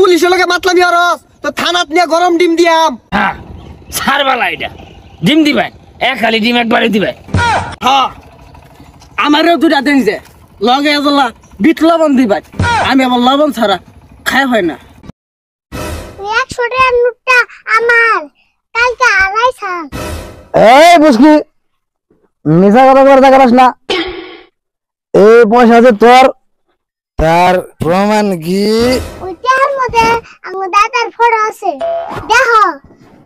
পুলিশের লগে মাতলামি হরস তো থানাত নিয়ে গরম ডিম দিয়াম। হ্যাঁ সারবালা এটা। ডিম দিবেন এক খালি ডিম একবারে দিবেন হ্যাঁ আমারও দুটা দিন যে লগে এজলা বিট লবণ দিবাই। আমি আবার লবণ ছাড়া খাই হয় না। একশো টাকার নোটটা আমার কালকে আড়াইশাল এই বুঝকি মিশা কথা করে দেখাস না। এই পয়সা আছে তোর তার প্রমাণ কি? মধ্যে আমার দাদার ফটো আছে। দেখো,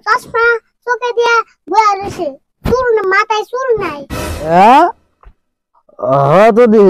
চশমা চোখে দিয়া বয়া রয়েছে। চুল মাথায় চুল নাই। হ্যাঁ? হয়তো দি।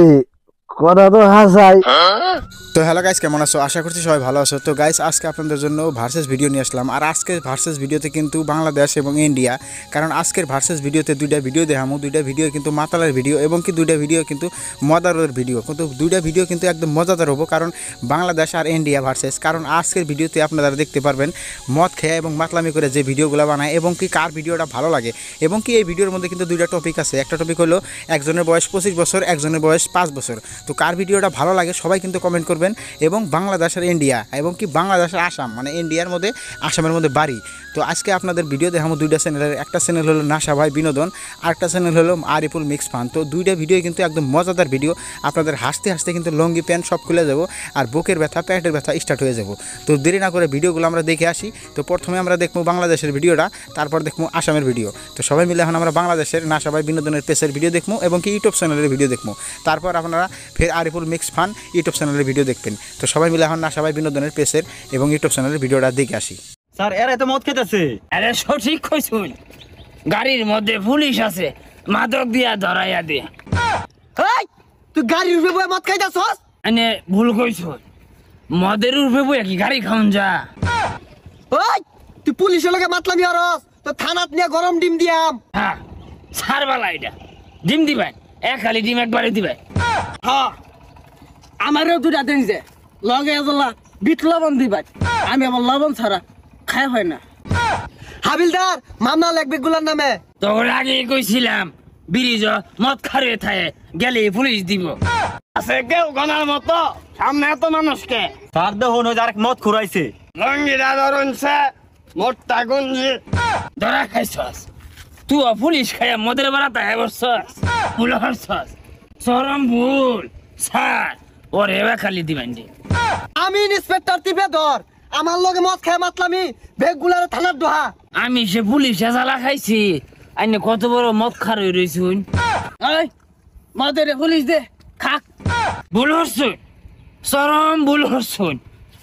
তো হ্যালো গাইস কেমন আছো? আশা করছি সবাই ভালো আছো। তো গাইস আজকে আপনাদের জন্য ভার্সেস ভিডিও নিয়ে আসলাম। আর আজকের ভার্সেস ভিডিওতে কিন্তু বাংলাদেশ এবং ইন্ডিয়া কারণ আজকের ভার্সেস ভিডিওতে দুইটা ভিডিও দেখামো। দুইটা ভিডিও কিন্তু মাতালের ভিডিও এবং কি দুইটা ভিডিও কিন্তু মজাদারের ভিডিও কিন্তু দুইটা ভিডিও কিন্তু একদম মজাদার হব, কারণ বাংলাদেশ আর ইন্ডিয়া ভার্সেস কারণ আজকের ভিডিওতে আপনারা দেখতে পারবেন মদ খেয়ে এবং মাতলামি করে যে ভিডিওগুলো বানায় এবং কি কার ভিডিওটা ভালো লাগে। এবং কি এই ভিডিওর মধ্যে কিন্তু দুইটা টপিক আছে। একটা টপিক হলো একজনের বয়স পঁচিশ বছর, একজনের বয়স পাঁচ বছর। তো কার ভিডিওটা ভালো লাগে সবাই কিন্তু কমেন্ট করবেন এবং বাংলাদেশ আর ইন্ডিয়া এবং কি বাংলাদেশ আর আসাম মানে ইন্ডিয়ার মধ্যে আসামের মধ্যে বাড়ি। তো আজকে আপনাদের ভিডিও দেখাবো দুইটা চ্যানেলের একটা চ্যানেল হলো নাসা ভাই বিনোদন, আরেকটা চ্যানেল হলো আরিফুল মিক্স ফান তো দুইটা ভিডিও কিন্তু একদম মজাদার ভিডিও আপনাদের হাসতে হাসতে কিন্তু লঙ্গি, প্যান্ট সব খুলে যাব আর বুকের ব্যথা প্যান্টের ব্যথা স্টার্ট হয়ে যাব। তো দেরি না করে ভিডিওগুলো আমরা দেখে আসি। তো প্রথমে আমরা দেখব বাংলাদেশের ভিডিওটা তারপর দেখব আসামের ভিডিও তো সবাই মিলে এখন আমরা বাংলাদেশের নাসা ভাই বিনোদনের পেজের ভিডিও দেখব এবং কি ইউটিউব চ্যানেলের ভিডিও দেখব। তারপর আপনারা ফের আরিফুল মিক্স ফান ইউটিউব চ্যানেলের ভিডিও দেখবেন। তো সবাই মিলে এখন না সবাই বিনোদনের পেজের এবং ইউটিউব চ্যানেলের ভিডিওটা দেখে আসি। স্যার এরা তো মদ খেতেছে। আরে সঠিক কইছুন। গাড়ির মধ্যে পুলিশ আছে মাদক দিয়া ধরাইয়া দে। এই তুই গাড়ির উপরে বয়ে মদ খাইতাছস? এনে ভুল কইছুন। মদের উঠবে বই কি গাড়ি খাওন যা। ওই তুই পুলিশের লগে মাতলামি হরস তো থানাত নিয়ে গরম ডিম দিয়াম। হ্যাঁ সারবালা এটা। ডিম দিবেন এক খালি ডিম একবারে দিবেন। হ্যাঁ। আমারও দুটা দিন যে। লগে এজলা বিট লবণ দিবাই আমি আবার লবণ ছাড়া খাই হয় না। হাবিলদার মামলা লাগবে গুলার নামে। তোর আগে কইছিলাম ব্রিজ মদ খারে থায়ে গেলে পুলিশ দিব। আছে কেউ গনার মতো? সামনে এত মানুষকে। স্যার দেখুন ওই যে মদ খুরাইছে লঙ্গিরা ধরুনছে মোটটা গুঞ্জি। ধরা খাইছস। তুই পুলিশ খাইয়া মদের বেড়াতে হ্যাঁ বসছস ভুল হরছস চরম ভুল। স্যার ওর এবার খালি দিবেন আমি ইন্সপেক্টর টিপে ধর। আমার লগে মদ খায় মাতলামি বেগগুলার থানার দোহা। আমি সে পুলিশে জ্বালা খাইছি। আইনে কত বড় মদ খার হয়ে রয়েছুন ওই মদের পুলিশ দে খাক। ভুল হরছুন চরম ভুল হরছুন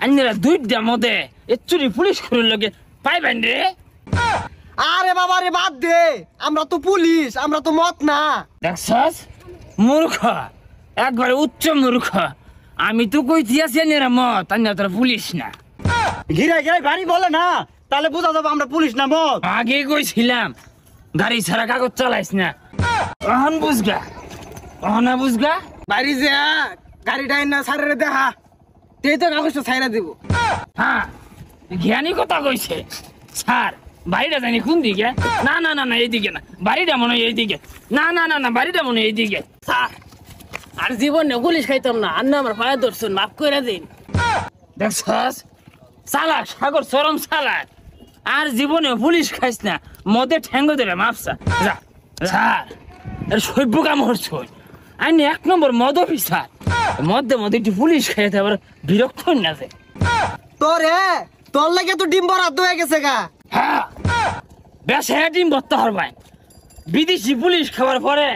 আইনেরা দুইটা মদে। এচুরি পুলিশ করে লগে পাইবেন রে। আরে বাবা রে বাদ দে। আমরা তো পুলিশ আমরা তো মত না। দেখছস? মূর্খ একবারে উচ্চ মূর্খ। আমি তো কইতি আছি এরা মত আইনা তোরা পুলিশ না। ঘিরাই ঘিরাই বাড়ি বলে না তাহলে বোঝা যাবে আমরা পুলিশ না মদ। আগে কইছিলাম গাড়ি ছাড়া কাগজ চালাইস না। অহন বুঝগা অহনা বুঝগা? বাড়ি যে গাড়িটা না সারে দেখা তেই তো কাগজটা ছাইরা দিব। হ্যাঁ জ্ঞানী কথা কইছে স্যার বাড়িটা জানি কোন দিকে? না না না না, এইদিকে না। বাড়িটা মনে হয় এইদিকে। না না না না, বাড়িটা মনে হয় এইদিকে। স্যার, আর জীবনে পুলিশ খাইতাম না। আর না আমার পায়ে ধরছুন, মাফ করে দিন। দেখছস চালাক সাগর চরম চালাক আর জীবনে পুলিশ খাইস না, মদে ঠ্যাঙ্গ ধরে মাপসা যা স্যার এর সভ্য কাম হচ্ছই আইনি এক নম্বর মদ অফিসার। মধ্যে মধ্যে একটু পুলিশ খাইতে আবার বিরক্ত না যে। তোরে, তোর লাগে তো ডিম বরাদ্দ হয়ে গেছে গা। হ্যাঁ। বেশ হ্যাঁ ডিম ভত্তা হরবাই বিদেশি পুলিশ খাবার পরে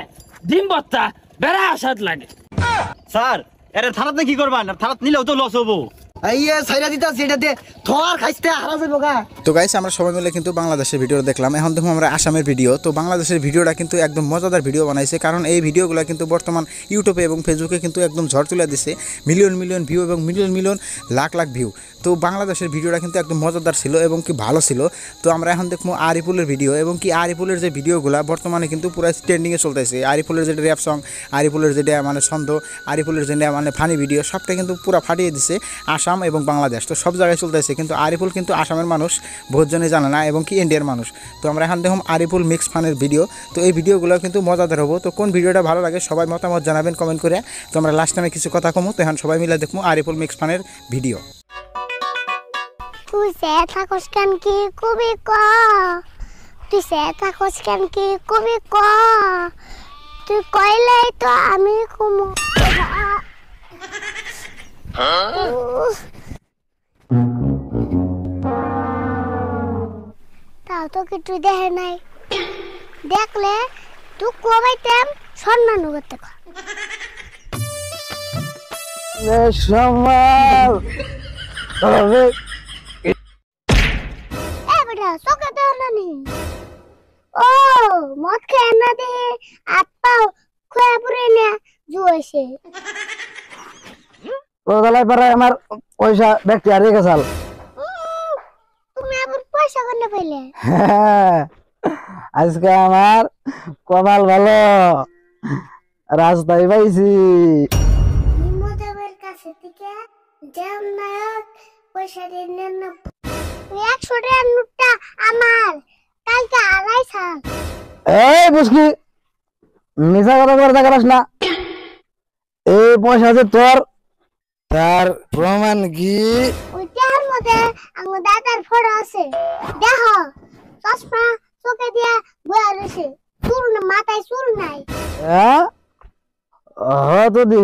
ডিম ভত্তা বেড়া আসাদ লাগে। স্যার এরে থানাতে কি করবা? আর থানাত নিলেও তো লস হব। এই এ সাইরা দিতা সেটা দে থর খাইতে হারা যাব গা। তো গাইস আমরা সবাই মিলে কিন্তু বাংলাদেশের ভিডিও দেখলাম। এখন দেখুন আমরা আসামের ভিডিও তো বাংলাদেশের ভিডিওটা কিন্তু একদম মজাদার ভিডিও বানাইছে। কারণ এই ভিডিওগুলো কিন্তু বর্তমান ইউটিউবে এবং ফেসবুকে কিন্তু একদম ঝড় তুলে দিছে। মিলিয়ন মিলিয়ন ভিউ এবং million million lakh lakh view তো বাংলাদেশের ভিডিওটা কিন্তু একদম মজাদার ছিল এবং কি ভালো ছিল। তো আমরা এখন দেখব আরিফুলের ভিডিও এবং কি আরিফুলের যে ভিডিওগুলো বর্তমানে কিন্তু পুরো ট্রেন্ডিংয়ে চলতেছে। আরিফুলের যেটা র্যাপ সং আরিফুলের যেটা মানে ছন্দ, আরিফুলের যেটা মানে ফানি ভিডিও সবটা কিন্তু পুরো ফাটিয়ে দিছে আসাম এবং বাংলাদেশ। তো সব জায়গায় চলতেছে। কিন্তু আরিফুল কিন্তু আসামের মানুষ। বহুজনে জানে না এবং কি ইন্ডিয়ার মানুষ। তো আমরা এখন দেখুন আরিফুল মিক্স ফানের ভিডিও তো এই ভিডিওগুলো কিন্তু মজাদার হব। তো কোন ভিডিওটা ভালো লাগে সবাই মতামত জানাবেন কমেন্ট করে। তো আমরা লাস্ট টাইমে কিছু কথা কমো। তো এখন সবাই মিলে দেখব আরিফুল মিক্স ফানের ভিডিও তুই সে থাকস কেন কি? কবি ক তুই সে থাকস কেন কি? কবি ক তুই কইলেই তো আমি কুমু। তো কিছু দেখে নাই। দেখলে তুই কবাইতাম সম্মান করতে কর। সম্মান। এ বেটা চোখে নি ও মদ খেয়ে না দে খুয়া পুরে না জুয়েছে রোজালাই পারে আমার পয়সা ব্যক্তি গেছাল তুমি আবার করলে পেলে হ্যাঁ, আজকে আমার কপাল ভালো। রাস্তায় পাইছি। নিমদেবের কাছে থেকে যেম নায়ক পয়সা দিয়ে নেন। একশো টাকার নোটটা আমার। কালকে এই বুঝকি মিশা কথা করে দেখাস না। এই পয়সা যে তোর তার প্রমাণ কি? ওই মধ্যে আমার দাদার ফটো আছে। দেখো চশমা চোখে দিয়া বয়া রয়েছে। চুল মাথায় চুল নাই। হ্যাঁ হতো দি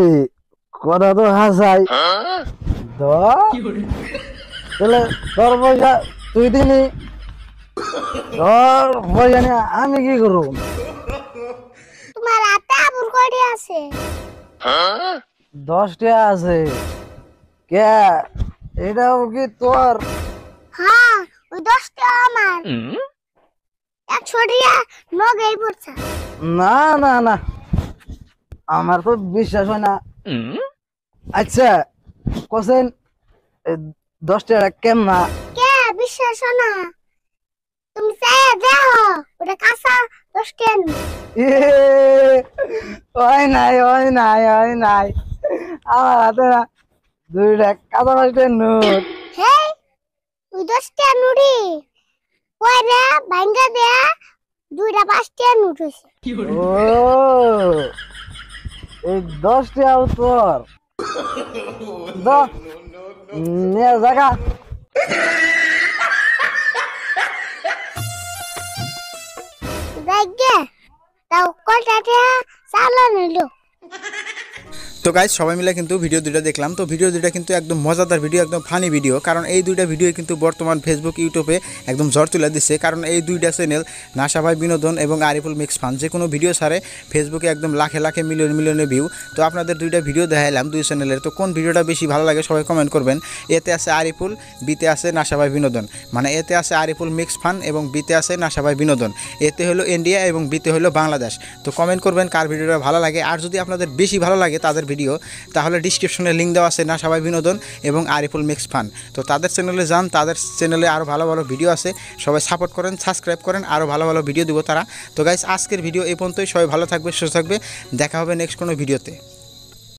কথা তো হাসাই। তো তাহলে তোর পয়সা তুই দিনি তোর পয়সা নিয়ে আমি কি করব? তোমার হাতে আবুর কয়টি আছে? দশ টাকা আছে। কে? এটাও কি তোর? হ্যাঁ ওই দশটা আমার। একশো টাকা নগেই পড়ছে। না না না। আমার তো বিশ্বাস হয় না। আচ্ছা কোসেন দশ টাকা কেমনা? কে? বিশ্বাস হয় না। তুমি চাই দেখো ওটা কাঁচা দশটা এ, ওই নাই ওই নাই ওই নাই। আমার হাতে না দুইটা কাঁচা পাঁচটা নোট। হে ওই দশটা নুড়ি। পরে ভাঙ্গা দেয়া দুইটা পাঁচটা নুট হয়েছে ও এই দশ টাকাও তোর। দাও, নিয়ে জায়গা। দেখবে তাও কটা চালানো নিলো। তো গাইজ সবাই মিলে কিন্তু ভিডিও দুইটা দেখলাম। তো ভিডিও দুইটা কিন্তু একদম মজাদার ভিডিও একদম ফানি ভিডিও কারণ এই দুইটা ভিডিও কিন্তু বর্তমান ফেসবুক ইউটিউবে একদম জ্বর তুলে দিচ্ছে কারণ এই দুইটা চ্যানেল নাসাভাই বিনোদন এবং আরিফুল মিক্স ফান যে কোনো ভিডিও সারে ফেসবুকে একদম লাখে লাখে মিলিয়ন মিলিয়নে ভিউ তো আপনাদের দুইটা ভিডিও দেখাইলাম দুই চ্যানেলের তো কোন ভিডিওটা বেশি ভালো লাগে সবাই কমেন্ট করবেন। এতে আছে আরিফুল, বিতে আছে নাসাভাই বিনোদন। মানে এতে আছে আরিফুল মিক্স ফান এবং বিতে আছে নাসাভাই বিনোদন। এতে হলো ইন্ডিয়া এবং বিতে হলো বাংলাদেশ তো কমেন্ট করবেন কার ভিডিওটা ভালো লাগে। আর যদি আপনাদের বেশি ভালো লাগে, তাদের ভিডিও, তাহলে ডিসক্রিপশনে লিঙ্ক দেওয়া আছে, না সবাই বিনোদন এবং আরিফুল মিক্স ফান তো তাদের চ্যানেলে যান, তাদের চ্যানেলে আরও ভালো ভালো ভিডিও আছে, সবাই সাপোর্ট করেন সাবস্ক্রাইব করেন আরও ভালো ভালো ভিডিও দেবো তারা। তো গাইজ আজকের ভিডিও এই পর্যন্তই, সবাই ভালো থাকবে, সুস্থ থাকবে, দেখা হবে নেক্সট কোনো ভিডিওতে